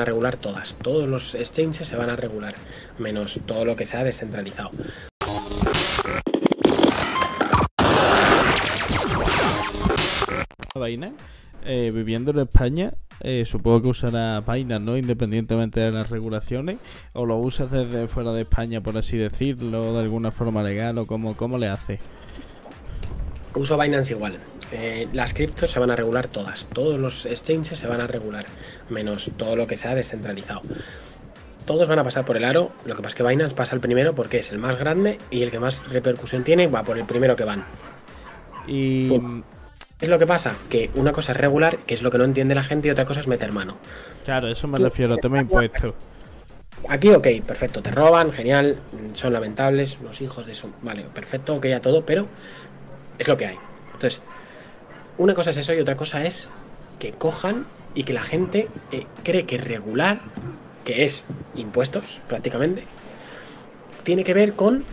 a regular todas. Todos los exchanges se van a regular, menos todo lo que sea descentralizado. Binance, eh, viviendo en España, eh, supongo que usará Binance, ¿no? Independientemente de las regulaciones, o lo usas desde fuera de España, por así decirlo, de alguna forma legal, o cómo, cómo le hace. Uso Binance igual. Eh, las criptos se van a regular todas. Todos los exchanges se van a regular, menos todo lo que sea descentralizado. Todos van a pasar por el aro. Lo que pasa es que Binance pasa el primero porque es el más grande y el que más repercusión tiene va por el primero que van. Y. Pum. ¿Qué es lo que pasa? Que una cosa es regular, que es lo que no entiende la gente, y otra cosa es meter mano. Claro, eso me refiero, tema impuesto. Aquí, ok, perfecto, te roban, genial, son lamentables, unos hijos de eso, vale, perfecto, ok, a todo, pero es lo que hay. Entonces, una cosa es eso y otra cosa es que cojan y que la gente eh, cree que regular, que es impuestos prácticamente, tiene que ver con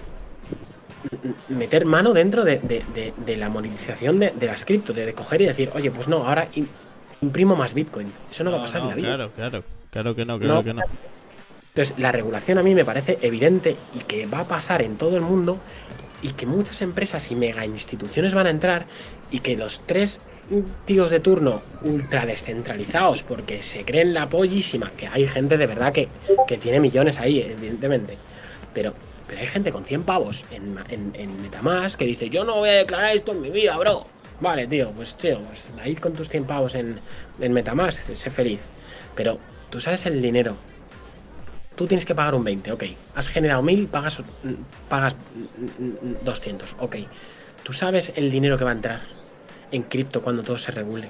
meter mano dentro de, de, de, de la monetización de, las cripto, de, coger y decir, oye, pues no, ahora imprimo más Bitcoin. Eso no, va a pasar no, en la vida. Claro, claro, claro que no, claro que no. Entonces, la regulación a mí me parece evidente y que va a pasar en todo el mundo y que muchas empresas y mega instituciones van a entrar y que los tres tíos de turno ultra descentralizados porque se creen la pollísima, que hay gente de verdad que, que tiene millones ahí, evidentemente, pero pero hay gente con 100 pavos en, en, en, Metamask que dice, yo no voy a declarar esto en mi vida, bro. Vale, tío, pues tío, pues ahí con tus 100 pavos en, en Metamask, sé feliz. Pero tú sabes el dinero. Tú tienes que pagar un 20, ok. Has generado 1000, pagas, pagas 200, ok. Tú sabes el dinero que va a entrar en cripto cuando todo se regule.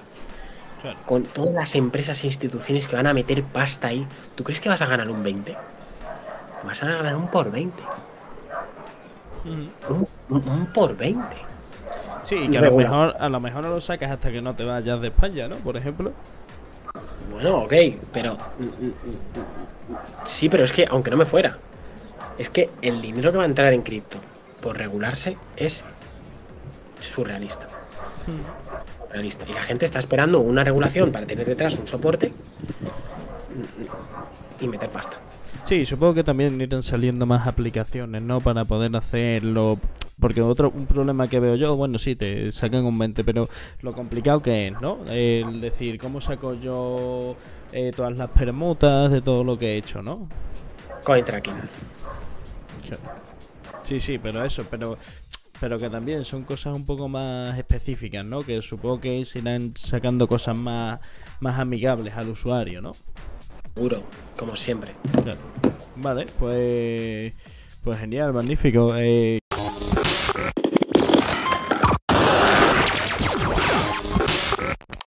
Claro. Con todas las empresas e instituciones que van a meter pasta ahí, ¿tú crees que vas a ganar un 20? Vas a ganar un por 20. Mm. Un, un, un, por 20. Sí, que a lo, mejor, a lo mejor no lo sacas hasta que no te vayas de España, ¿no? Por ejemplo. Bueno, ok, pero. Sí, pero es que, aunque no me fuera, es que el dinero que va a entrar en cripto por regularse es surrealista. Realista. Y la gente está esperando una regulación para tener detrás un soporte y meter pasta. Sí, supongo que también irán saliendo más aplicaciones, ¿no? Para poder hacerlo. Porque otro un problema que veo yo, bueno, sí, te sacan un 20, pero lo complicado que es, ¿no? El decir, ¿cómo saco yo eh, todas las permutas de todo lo que he hecho, ¿no? Coin tracking. Sí, sí, pero eso, pero pero que también son cosas un poco más específicas, ¿no? Que supongo que se irán sacando cosas más, más amigables al usuario, ¿no? Seguro, como siempre. Claro. Vale, pues, pues genial, magnífico. Eh,